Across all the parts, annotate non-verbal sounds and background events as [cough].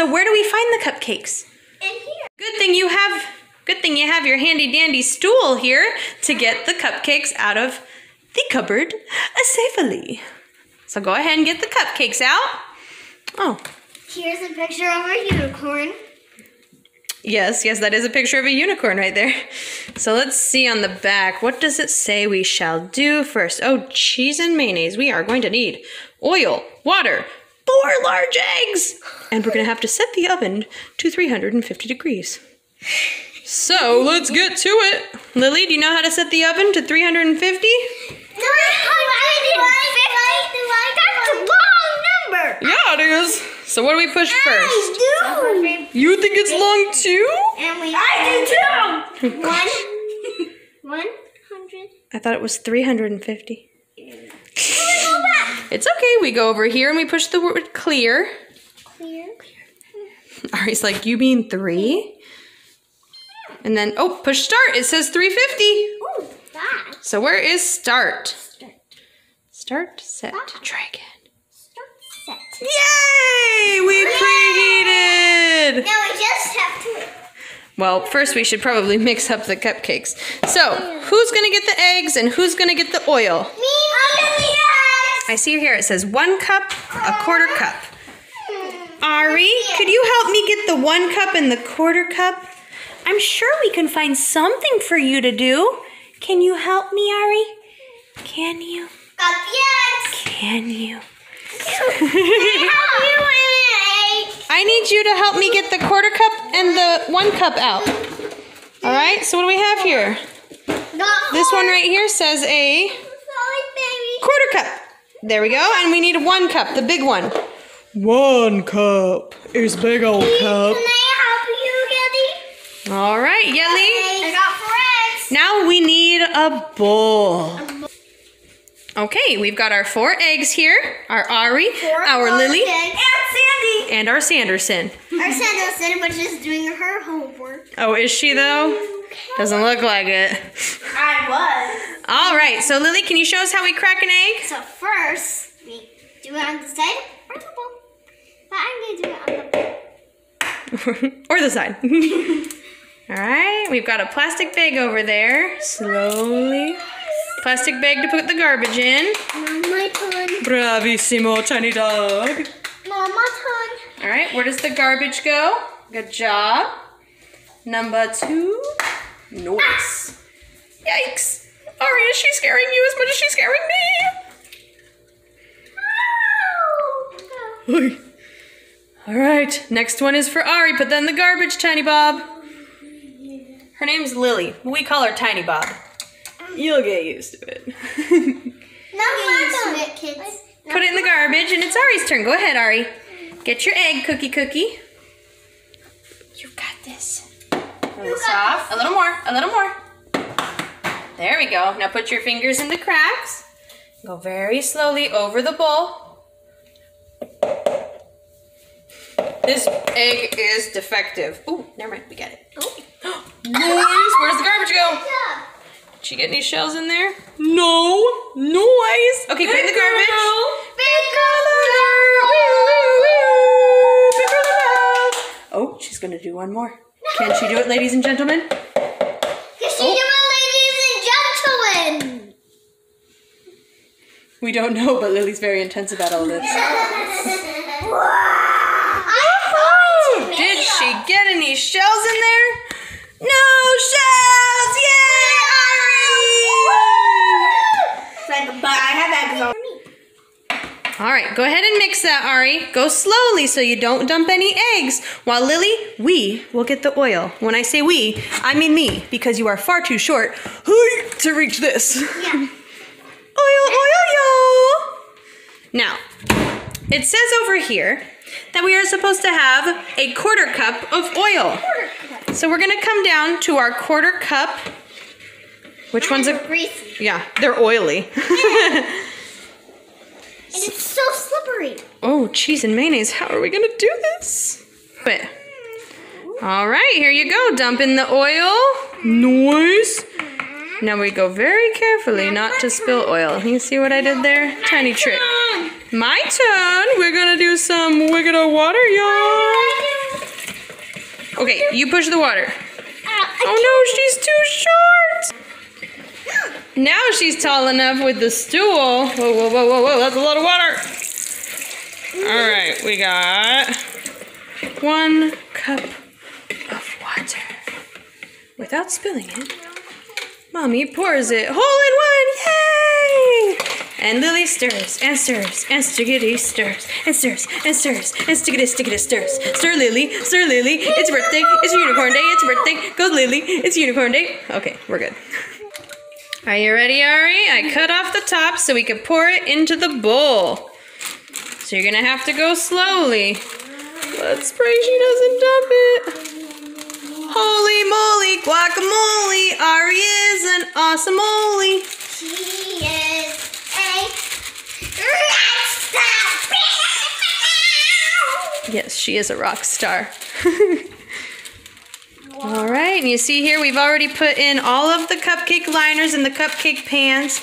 So where do we find the cupcakes? In here. Good thing you have good thing you have your handy dandy stool here to get the cupcakes out of the cupboard uh, safely. So go ahead and get the cupcakes out. Oh, Here's a picture of a unicorn. yes, yes, that is a picture of a unicorn right there. So let's see on the back. What does it say we shall do first? Oh, cheese and mayonnaise. We are going to need oil, water, four large eggs, and we're going to have to set the oven to 350 degrees. So let's get to it. Lily, do you know how to set the oven to 350? That's a long number. Yeah, it is. So what do we push first? I do. You think it's long too? And we I do too. [laughs] One. One hundred. I thought it was 350. It's okay. We go over here and we push the word clear. Clear. Ary's like, you mean three? And then, oh, push start. It says 350. Ooh, that. So where is start? Start. Start, set, try again. Start set. Yay! We preheated! Now we just have to. Well, first we should probably mix up the cupcakes. So, who's gonna get the eggs and who's gonna get the oil? Me. In see here it says one cup, a quarter cup. Ary, could you help me get the one cup and the quarter cup? I'm sure we can find something for you to do. Can you help me, Ary? Can you? Eggs. Can you? Help you [laughs] I need you to help me get the quarter cup and the one cup out. All right, so what do we have here? This one right here says a Sorry, baby. quarter cup. There we go, and we need one cup, the big one. One cup is big old cup. Can I help you, Gilly? All right, Yelly. I got four eggs. Now we need a bowl. Okay, we've got our four eggs here. Our Ary, our Lily, And Sandy. And our Sanderson. Our Sanderson, but she's doing her homework. Oh, is she though? Doesn't look like it. I was. All right, so Lily, can you show us how we crack an egg? So first, we do it on the side or the bowl. But I'm gonna do it on the bowl. [laughs] or the side. [laughs] All right, we've got a plastic bag over there. Slowly. Plastic bag to put the garbage in. Now my turn. Bravissimo, tiny dog. Now my turn. All right, where does the garbage go? Good job. Number two. Nice. Yikes. Ary, is she scaring you as much as she's scaring me? All right, next one is for Ary. Put that in the garbage, Tiny Bob. Her name's Lily. We call her Tiny Bob. You'll get used to it. [laughs] Now my turn. It, kids. Put it in the garbage, and it's Ary's turn. Go ahead, Ary. Get your egg, Cookie Cookie. You got this. Really soft. A little more. A little more. There we go. Now put your fingers in the cracks. Go very slowly over the bowl. This egg is defective. Ooh, never mind. We got it. Oh. [gasps] nice. Where's the garbage go? Yeah. Did she get any shells in there? No. Noise. Okay, put in the garbage. Big Oh, she's gonna do one more. Can she do it, ladies and gentlemen? Can she do it, ladies and gentlemen? We don't know, but Lily's very intense about all this. [laughs] I Did she get any shells in there? No shells! Yay, But I have eggs on. Ary! All right, go ahead and mix that, Ary. Go slowly so you don't dump any eggs. While Lily, we will get the oil. When I say we, I mean me, because you are far too short to reach this. Yeah. Oil, oil, yo! Now, it says over here that we are supposed to have a quarter cup of oil. Cup. So we're gonna come down to our quarter cup. Which one's a. greasy. Yeah, they're oily. [laughs] And it's so slippery. oh, cheese and mayonnaise. How are we gonna do this? But. All right, here you go. Dump in the oil. Noise. Now we go very carefully not to spill oil. You see what I did there? Tiny trick. My turn. We're gonna do some wicked water, y'all. Okay, you push the water. Ah, Oh no, she's too short. Now she's tall enough with the stool. Whoa, whoa, whoa, whoa, whoa, that's a lot of water. All right, we got one cup of water. Without spilling it, Mommy pours it. Hole in one, yay! And Lily stirs and stirs and stickity stirs and stirs and stirs and stickity stickity stirs. Stir Lily, stir Lily. It's birthday. It's unicorn day. It's birthday. Go Lily. It's unicorn day. Okay, we're good. Are you ready, Ary? I cut off the top so we could pour it into the bowl. So you're gonna have to go slowly. Let's pray she doesn't dump it. Holy moly, guacamole! Ary is an awesome moly. She is a rock star. [laughs] Yes, she is a rock star. [laughs] right, and you see here we've already put in all of the cupcake liners and the cupcake pans.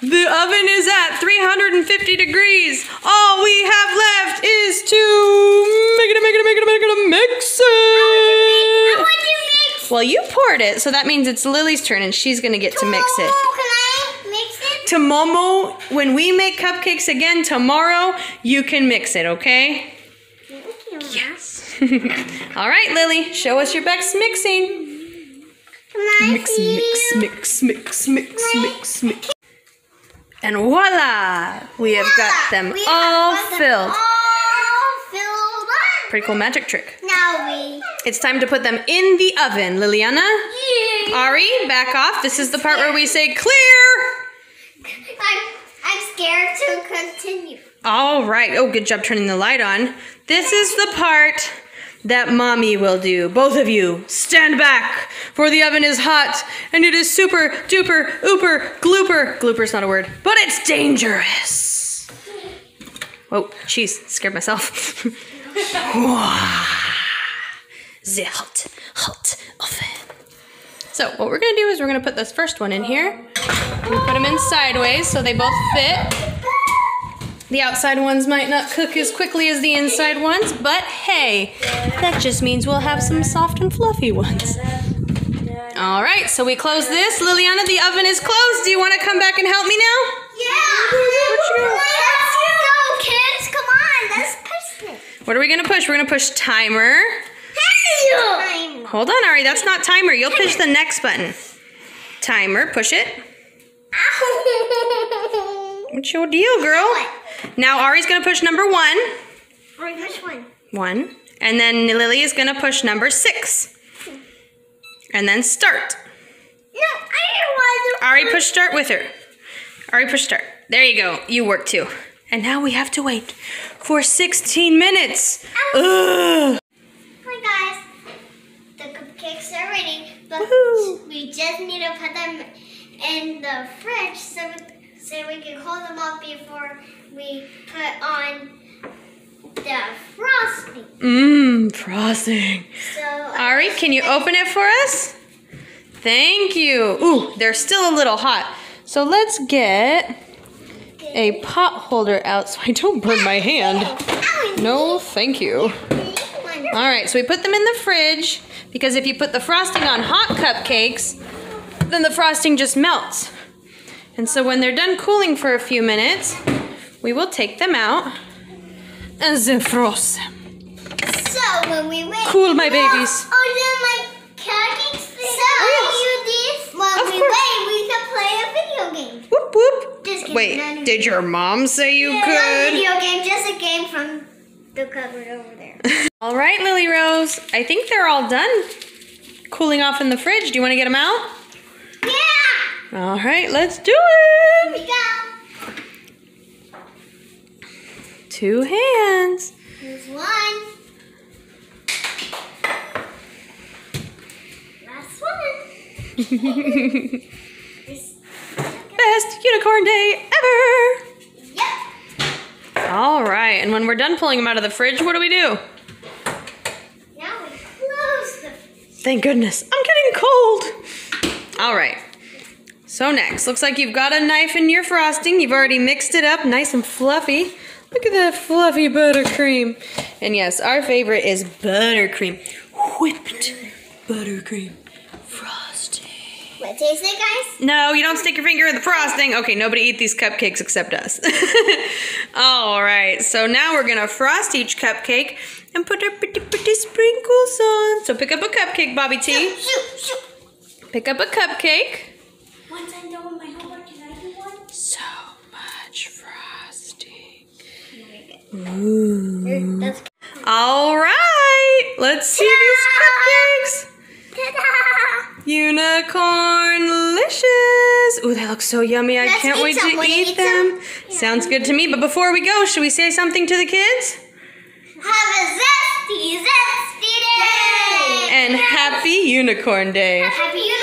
The oven is at 350 degrees. All we have left is to make it, make it, make it, make it, mix it. What do you mix? Well, you poured it, so that means it's Lily's turn, and she's gonna get to mix it. Can I mix it? To Momo, when we make cupcakes again tomorrow, you can mix it, okay? Yes. [laughs] All right, Lily, show us your best mixing. Mix, mix, mix, mix, mix, mix, mix. And voila! We have got them all have got them filled. All filled up. Pretty cool magic trick. Now we. It's time to put them in the oven. Liliana. Ary, back off. This is the part where we say clear. [laughs] I'm I'm scared to continue. All right. Oh, good job turning the light on. This is the part that mommy will do. Both of you, stand back, for the oven is hot and it is super duper ooper glooper. Glooper's not a word, but it's dangerous. Oh, jeez, scared myself. [laughs] the hot, hot oven. So what we're gonna do is we're gonna put this first one in here. We put them in sideways so they both fit. The outside ones might not cook as quickly as the inside ones, but hey, that just means we'll have some soft and fluffy ones. All right, so we close this. Liliana, the oven is closed. Do you want to come back and help me now? Yeah. Let's go, kids. Come on. Let's push this. What are we gonna push? We're gonna push timer. Time. Hold on, Ary, that's not timer. You'll push the next button. Timer, push it. [laughs] What's your deal, girl? Now Ary's gonna push number one. Wait, which one? One. And then Lily is gonna push number six. And then start. No, I didn't want to. Ary, push start with her. Ary, push start. There you go. You work too. And now we have to wait for 16 minutes. Ugh. Hi guys. The cupcakes are ready, but we just need to put them in the fridge so we, so we can cool them off before we put on the frosting. Mmm, frosting. So Ary, uh, can you open it for us? Thank you. Ooh, they're still a little hot. So let's get a pot holder out so I don't burn my hand. Oh, no, thank you. All right, so we put them in the fridge because if you put the frosting on hot cupcakes, then the frosting just melts. And so when they're done cooling for a few minutes, we will take them out and defrost them. So when we wait, Cool, my babies. Oh, then my cupcakes. So Oh, you this while Of we course. wait, we can play a video game. Whoop whoop. Just kidding, Wait, did your mom say you Not a could? video game, just a game from the cupboard over there. [laughs] All right, Lily Rose. I think they're all done cooling off in the fridge. Do you want to get them out? yeah. All right, let's do Here it. we go. Two hands. Here's one. Last one. [laughs] Best unicorn day ever. Yep. All right, and when we're done pulling them out of the fridge, what do we do? Now we close the. Thank goodness. I'm getting cold. All right. So next, looks like you've got a knife in your frosting. You've already mixed it up nice and fluffy. Look at that fluffy buttercream. And yes, our favorite is buttercream. whipped buttercream frosting. What taste it, guys? No, you don't stick your finger in the frosting. Okay, nobody eat these cupcakes except us. [laughs] All right, so now we're gonna frost each cupcake and put our pretty, pretty sprinkles on. So pick up a cupcake, Bobby T. Shoot, shoot, shoot. Pick up a cupcake. Once I'm done with my homework, can I do one? So much frosting. Ooh. All right, let's see these cupcakes. Unicorn delicious. Ooh, they look so yummy. I Let's can't wait some. to Wanna eat eat them. some? Sounds good to me. But before we go, should we say something to the kids? Have a zesty, zesty day! And happy Unicorn Day. Happy Unicorn